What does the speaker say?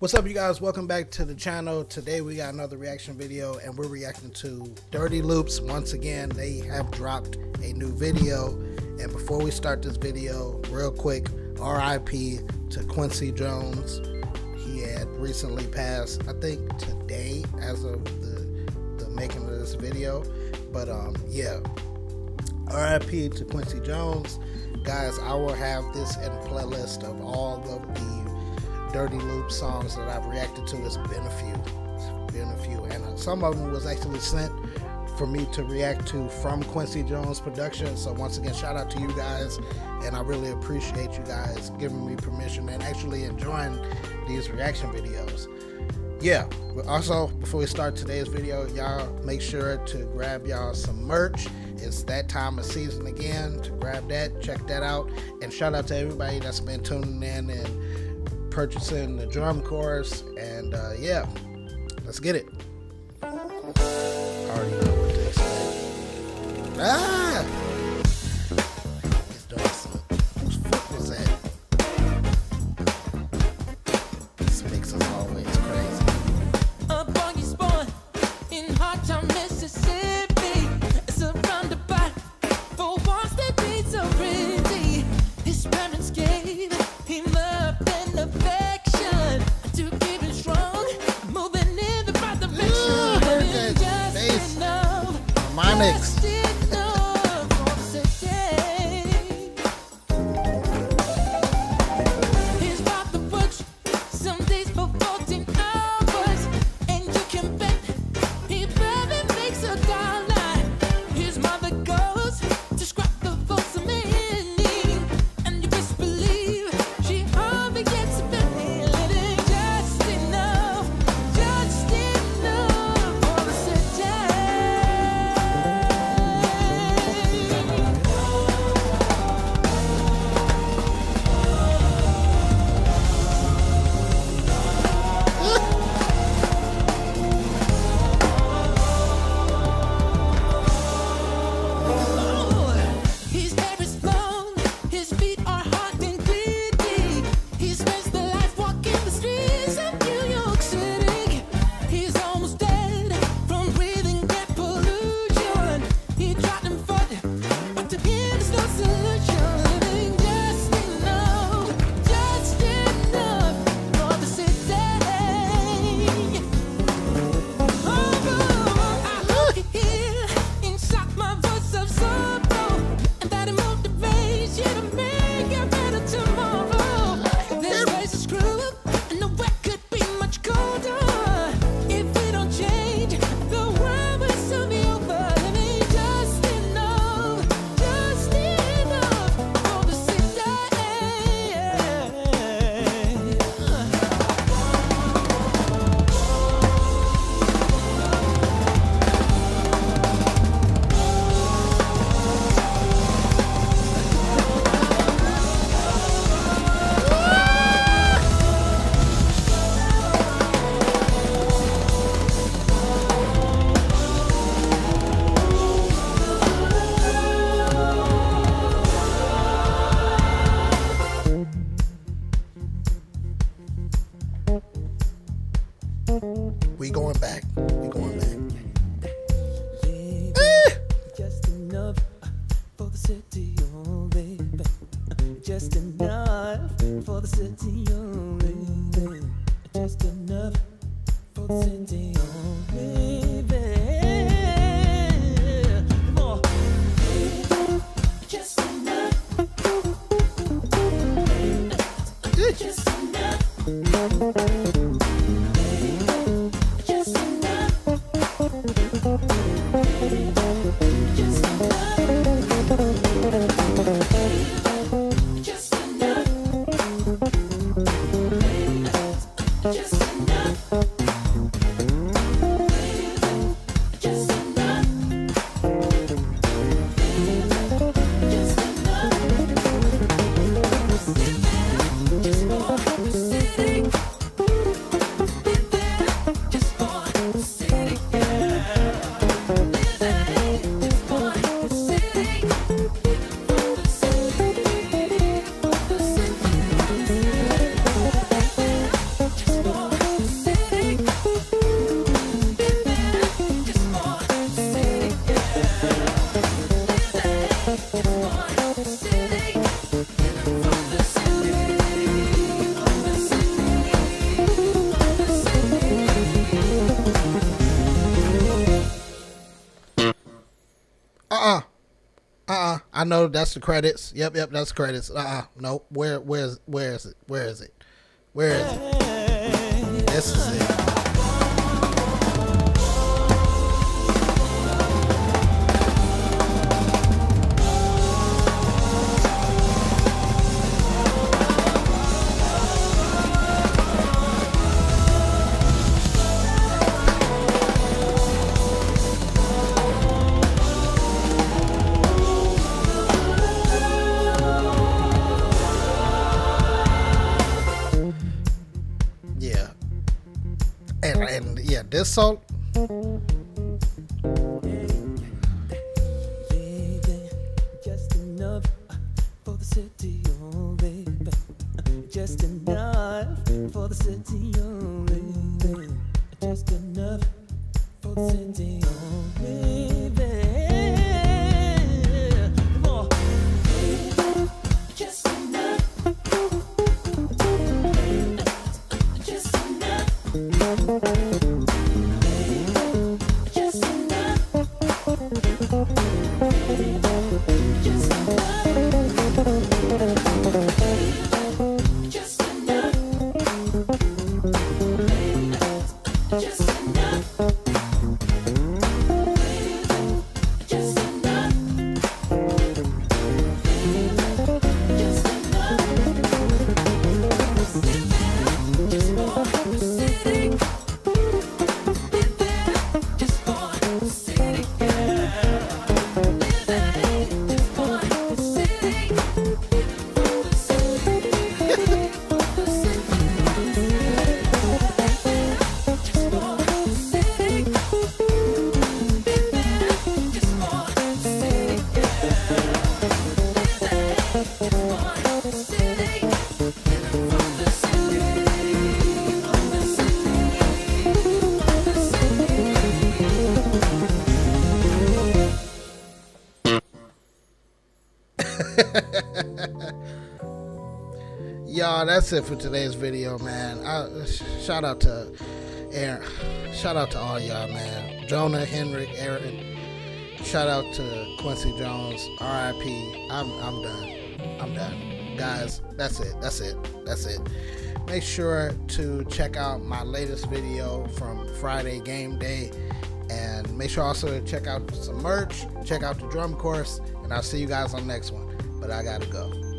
What's up you guys? Welcome back to the channel. Today we got another reaction video and we're reacting to Dirty Loops. Once again, they have dropped a new video. And before we start this video, real quick, RIP to Quincy Jones. He had recently passed, I think today as of the, the making of this video. But um yeah. RIP to Quincy Jones. Guys, I will have this in playlist of all of the Dirty Loop songs that I've reacted to. It's been a few, it's been a few, and uh, some of them was actually sent for me to react to from Quincy Jones production. So once again, shout out to you guys, and I really appreciate you guys giving me permission and actually enjoying these reaction videos. Yeah, but also before we start today's video, y'all make sure to grab y'all some merch. It's that time of season again to grab that, check that out, and shout out to everybody that's been tuning in and purchasing the drum course, and uh, yeah, let's get it. I already know what to expect. Ah! next. For the city, oh baby. Just enough for the city, oh baby. Just enough for the city, oh baby. Uh-uh. Uh-uh. I know that's the credits. Yep, yep, that's credits. Uh-uh. Nope. Where where's where is it? Where is it? Where is it? This is it. Salt. Uh, just enough for the city. Just enough for the city. Y'all, that's it for today's video, man. I, shout out to Aron. Shout out to all y'all, man. Jonah, Henrik, Aron. Shout out to Quincy Jones. R.I.P. I'm I'm done. I'm done, guys. That's it. That's it. That's it. Make sure to check out my latest video from Friday Game Day, and make sure also to check out some merch. Check out the drum course, and I'll see you guys on the next one. But I gotta go.